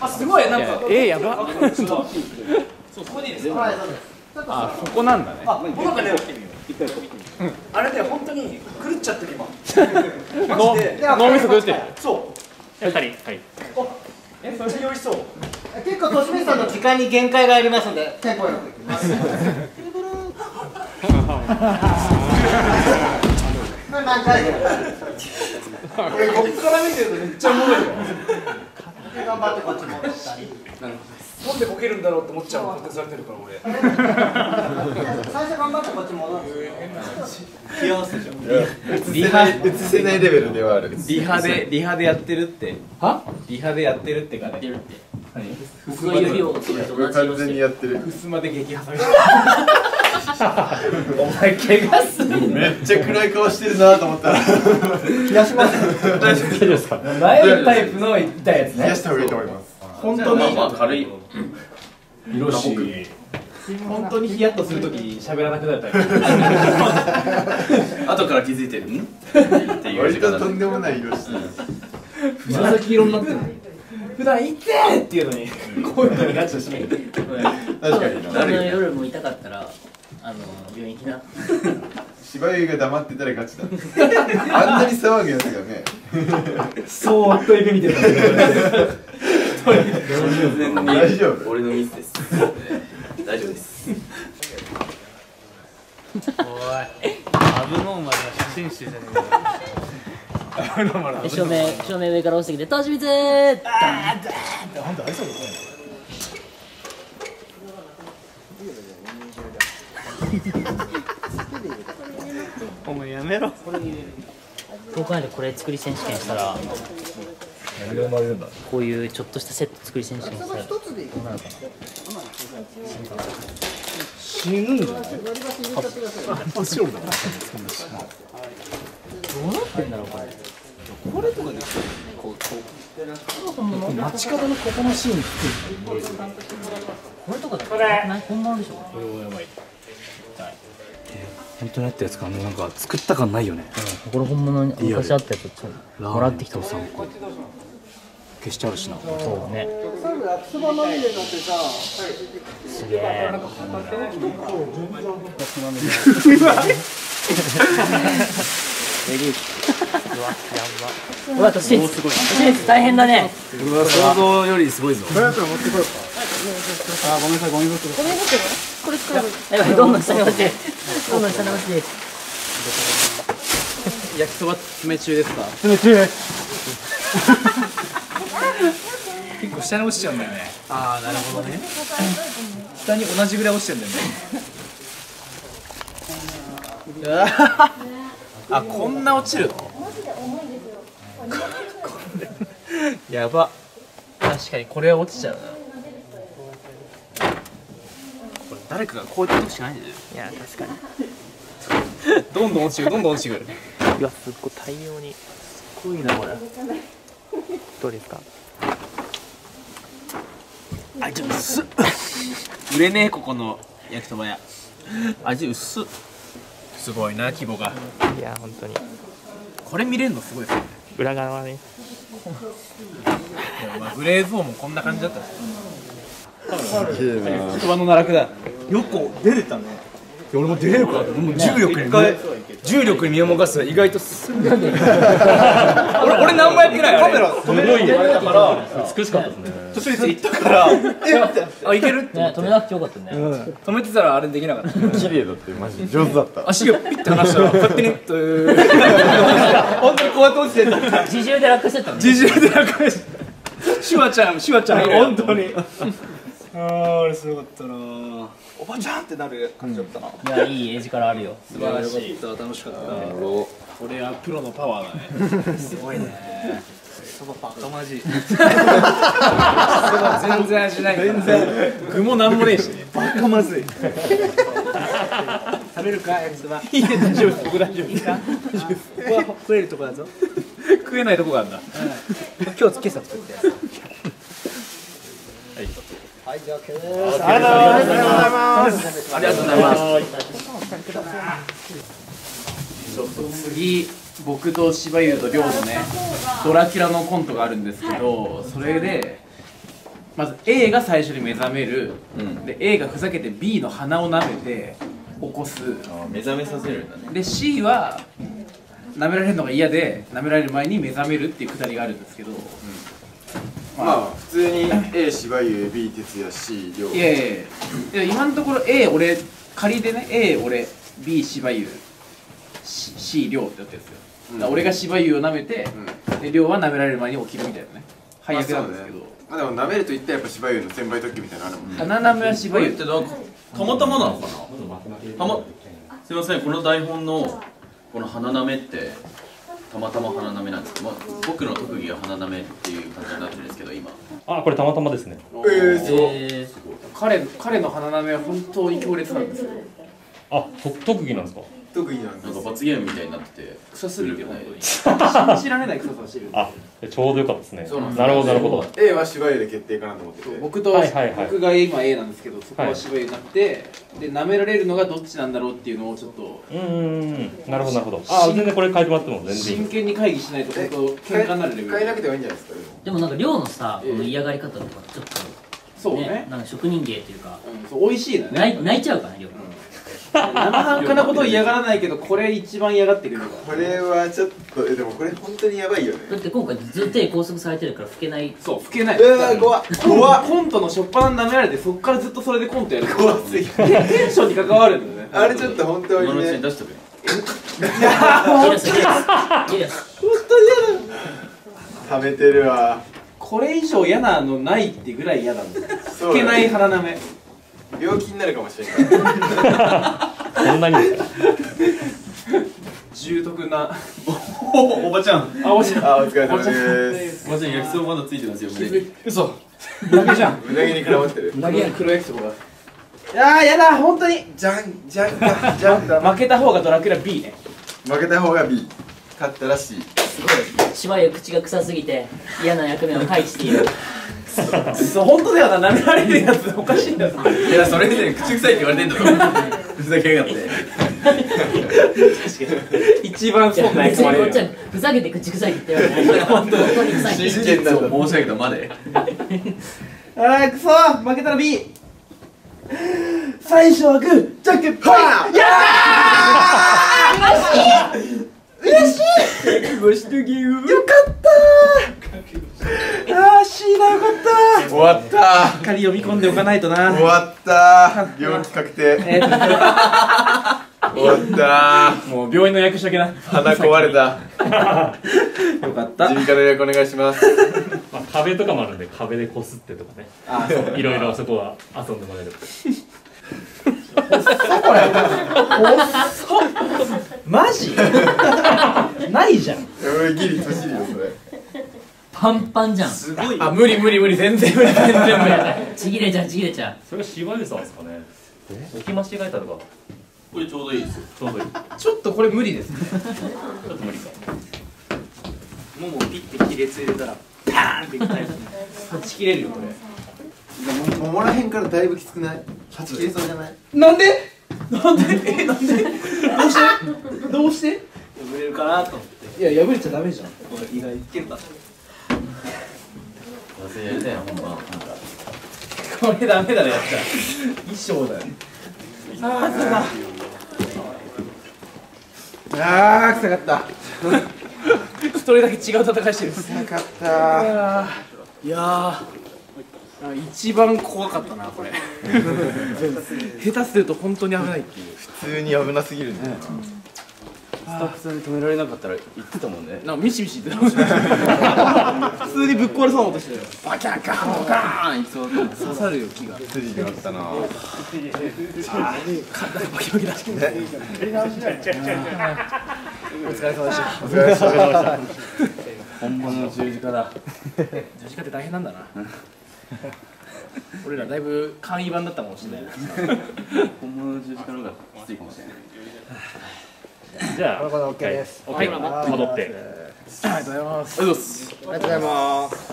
あすごいなんか。えやば。そうここにですあそこなんだね。あ僕なんかねあれね本当に狂っちゃってる今。脳 マジで。脳みそ狂ってる。そう。やったりはい。えめっちゃ美味しそう。結構、としめさんの時間に限界がありますので、テンポよく。いきます。これこっから見てるとめっちゃおもろいよ頑張ってこっち戻したり。なんでボケるんだろうって思っちゃうの。固定されてるから俺。最初頑張ってこっち戻る。気合わせじゃんリハ映せないレベルではある。リハでリハでやってるって。は？リハでやってるってか。ね僕の指をそれと同僕完全にやってる。ふすまで激挟みお前怪我するめっちゃ暗い顔してるなと思った。ら冷やします。大丈夫ですか？悩むタイプの痛いやつね。冷やした方がいいと思います。本当に。まあ軽い。色し本当にヒヤッとするとき喋らなくなるタイプ。後から気づいてる。ん？っていう割ととんでもない色してる。紫色になってる。普段痛えっていうのにこういうのにガチでし。ない確かにあの夜も痛かったらあの病院行きな。芝居が黙ってたらガチだ。あんなに騒ぐやつがね。そーっと指見てた。大丈夫。俺のミスです。大丈夫です。アブノーマルな写真集じゃねで照明照明上から落ちてきて「としみつ!」お前やめろ。東海でこれ作り選手権したらこういうちょっとしたセット作り選手権したら。どうなるかな死ぬんじゃないどうなってんだろうこれこれとかでこうこう街角のここのシーンこれとかこれ本物でしょう。これ本当にやったやつかもうなんか作った感ないよねうんこれ本物に昔あったやつちょっともらってきたさん個消してあるしなそうね最後、焼きそばまみれになってさ、すげえうわ都市都市大変だね。想像よりすごいぞ。やばいどんどん下に落ちて。どんどん下に落ちて。焼きそば詰め中ですか？詰め中結構下に落ちちゃうんだよね。ああなるほどね。下に同じぐらい落ちてんだよね。あこんな落ちるの？やば。確かにこれは落ちちゃうな。これ誰かがこうやって落ちしかないんだよ。いや確かに。どんどん落ちてくるどんどん落ちてくる。いやすっごい大量に。すごいなこれ。どうですか？味薄っ。売れねえここの焼きそば屋。味薄っ。すごいな規模が。いや本当に。これ見れるのすごいですね。裏側はねまあグレーゾーンもこんな感じだったし。すげえな。言葉の奈落だ。よく出れたね。俺も出れるかもう重力に重力に身を任せたら意外と進んだね 俺俺何もやってないカメラ止めるって言われたから。美しかったですね。途中で行ったから。えってあいけるってね止めなくてよかったね。止めてたらあれできなかった。綺麗だってマジ上手だった。足がピッて離したら 勝手にという本当にこうやって落ちてんだ自重で落下してた自重でなんかシュワちゃんシュワちゃん本当に。あああれすごかったな。おばちゃんってなる感じだったな、いやいい絵力あるよ。素晴らしい。楽しかったこれはプロのパワーだね。すごいね。そばバカマジそば全然味ない。全然。具もなんもねえしバカまずい。食べるか焼きそばいいね大丈夫僕大丈夫いいかここは食えるとこだぞ。食えないとこがあるんだ、今日今朝作ってはい、じゃあ、OK です。ありがとうございます。ありがとうございますちょっと次僕と柴優と亮のねドラキュラのコントがあるんですけどそれでまず A が最初に目覚める、うん。で A がふざけて B の鼻を舐めて起こす。あ目覚めさせるんだね。で C は舐められるのが嫌で舐められる前に目覚めるっていうくだりがあるんですけど、まあ普通に A 芝優 B 哲也 C 亮いやいやいや。いや今のところ A 俺仮でね A 俺 B 芝優 C, 亮ってやってるんですよ、だから俺が芝優を舐めて、で亮は舐められる前に起きるみたいなね。配役なんですけど、まあでも舐めると言ったらやっぱ芝優の先輩特許みたいなのあるもんね。鼻舐めは芝優ってなんかたまたまなのかな？たますいませんこの台本のこの鼻なめってたまたま鼻なめなんですけど、まあ、僕の特技は鼻なめっていう感じになってるんですけど今。あこれたまたまですね。えー、すごい。え彼彼の鼻舐めは本当に強烈なんですよ。あと特技なんですか？特技なんですなんか罰ゲームみたいになってて。臭すぎて本内当に。信じられない臭さしてる。あちょうどよかったですね。そうなんですなるほどなるほど。A は芝優で決定かなと思ってて。僕と、はいはいはい僕が今 A なんですけどそこは芝居になって、で舐められるのがどっちなんだろうっていうのをちょっと。うーん。なるほどなるほど。あ全然これ書いてもらっても全然。い真い剣に会議しないと本当喧嘩になるレベル。変えなくてもいいんじゃないですかでも。ーでもなんか寮のさこの嫌がり方とかちょっとそうね。ねなんか職人芸っていうかうん、そう美味しいのね。泣い泣いちゃうからね寮生半可なことを嫌がらないけどこれ一番嫌がってくるのがこれはちょっとえでもこれ本当にやばいよね。だって今回ずっと手拘束されてるから吹けないそう吹けない。うわー怖っ。怖っ。コントの初っ端舐められてそっからずっとそれでコントやる怖すぎる。テンションに関わるんだよね。あれちょっと本当今のうちににね。出しとくよいいですいいですいいです溜めてるわこれ以上嫌なのないってぐらい嫌なんだよそう吹けない鼻舐め病気になるかもしれんから。そんなに。ですか重篤な。おおばちゃん。あおしゃあお疲れ様です。おばちゃん焼きそばまだついてますよ胸に嘘。だけじゃん。うなぎに絡まってる。だけやん黒焼きそばがいやーやだ本当に。じゃんじゃんかじゃんだ負けた方がドラキュラ B ね。負けた方が B 勝ったら C しばゆ口が臭すぎて嫌な役目を回避している本当だよな。舐められるやつ。おかしいんだよ。いやそれで口臭いって言われてんだろ。ふざけやがって。一番いや損なやつふざけて口臭いって言ってるわけない。本当に臭いって。真言って実を申し上げたまで。あーくそー。負けたら B 最初はグーじゃんけんパーや ごしときよったーあー C だよかった終わった。しっかり読み込んでおかないとな。終わった。病気確定。えー 終わっもう病院の役しとけなた鼻壊れた。よかった。耳鼻科の予約お願いします。まあ壁とかもあるんで壁でこすってとかね。いろいろそこは遊んでもらえる。マジ？ないじゃん。俺ギリ年いるよそれパンパンじゃん。すごいあ無理無理無理。全然無理全然無理。ちぎれちゃうちぎれちゃう。それは芝居さんですかね。置き間違えたとか。これちょうどいいですよ。ちょうどいい。ちょっとこれ無理ですね。ちょっと無理かももピッて亀裂入れたらパーンっていくタイプはち切れるよこれ。ももらへんからだいぶきつくない？はち切れそうじゃない？なんで？なんで？えなんで？どうして？どうして？破れるかなと思って。いや破れちゃダメじゃん。これ意外いけるか忘れやりたいな本番なんか。これダメだねやっちゃ衣装だよ。あー臭かった。あー臭かった。一人だけ違う戦いしてる。なかった。いや一番怖かったなこれ。下手すると本当に危ないっていう。普通に危なすぎるねスタッフさんに止められなかったら言ってたもんね。なんかミシミシ言ってた 普通にぶっ壊れそうな音してバキャンガンガンあい刺さるよ木が。筋にあったな体バキバキだしお疲れ様でしたお疲れ様でした本物の十字架だ十字架って大変なんだな俺らだいぶ簡易版だったかもしれない本物の十字架の方がきついかもしれないじゃあこれ OK です。はい戻って。ありがとうございます。ありがとうございます